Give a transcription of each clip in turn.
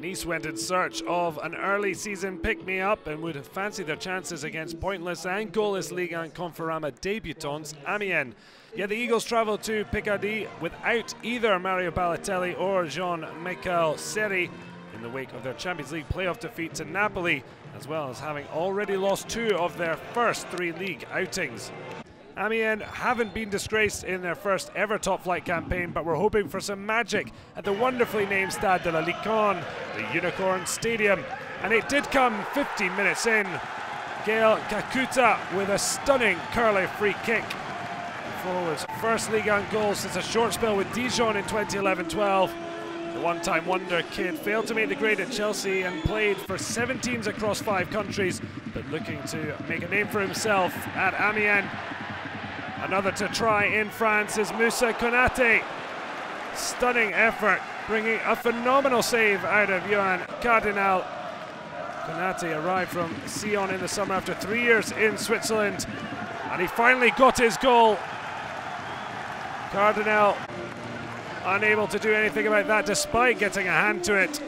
Nice went in search of an early season pick me up and would have fancied their chances against pointless and goalless Ligue 1 Conforama debutants Amiens. Yet the Eagles travelled to Picardy without either Mario Balotelli or Jean Michael Seri in the wake of their Champions League playoff defeat to Napoli, as well as having already lost two of their first three league outings. Amiens haven't been disgraced in their first ever top flight campaign, but we're hoping for some magic at the wonderfully named Stade de la Licorne, the Unicorn Stadium. And it did come 15 minutes in. Gael Kakuta with a stunning curly free kick. Forwards first league on goal since a short spell with Dijon in 2011-12. The one-time wonder kid failed to make the grade at Chelsea and played for seven teams across five countries, but looking to make a name for himself at Amiens Another to try in France is Moussa Konate. Stunning effort, bringing a phenomenal save out of Yoan Cardinale. Konate arrived from Sion in the summer after three years in Switzerland, and he finally got his goal. Cardinale unable to do anything about that despite getting a hand to it.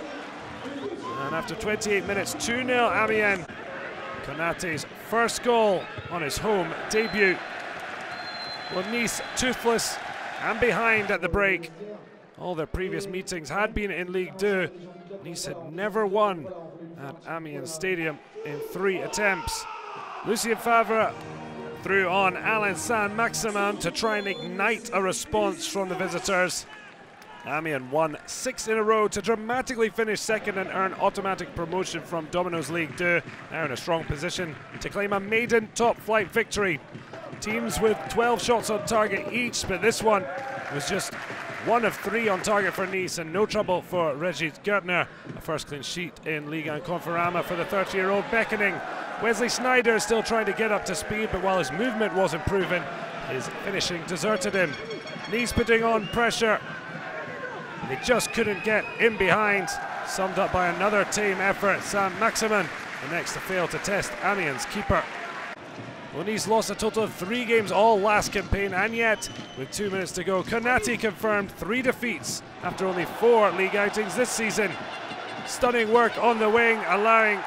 And after 28 minutes, 2 0 Amiens. Konate's first goal on his home debut. Well, Nice toothless and behind at the break. All their previous meetings had been in League Two. Nice had never won at Amiens Stadium in three attempts. Lucien Favre threw on Allan Saint-Maximin to try and ignite a response from the visitors. Amiens won six in a row to dramatically finish second and earn automatic promotion from Domino's League 2. Now in a strong position to claim a maiden top flight victory. Teams with 12 shots on target each, but this one was just one of three on target for Nice and no trouble for Regis Gurtner. A first clean sheet in Ligue 1 Conforama for the 30 year old beckoning. Wesley Sneijder is still trying to get up to speed, but while his movement was improving, his finishing deserted him. Nice putting on pressure. They just couldn't get in behind. Summed up by another team effort, Saint-Maximin, the next to fail to test Amiens keeper Nice lost a total of three games all last campaign, and yet, with two minutes to go, Konate confirmed three defeats after only four league outings this season. Stunning work on the wing, allowing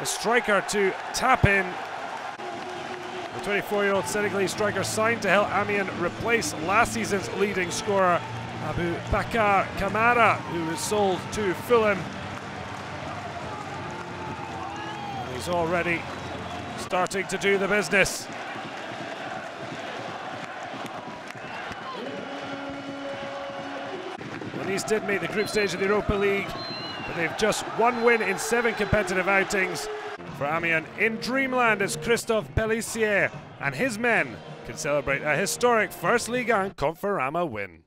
the striker to tap in. The 24-year-old Senegalese striker signed to help Amiens replace last season's leading scorer, Abu Bakar Kamara, who was sold to Fulham. he's already starting to do the business. These did make the group stage of the Europa League, but they've just one win in seven competitive outings. For Amiens in dreamland is Christophe Pélissier, and his men can celebrate a historic First Ligue 1 Conforama win.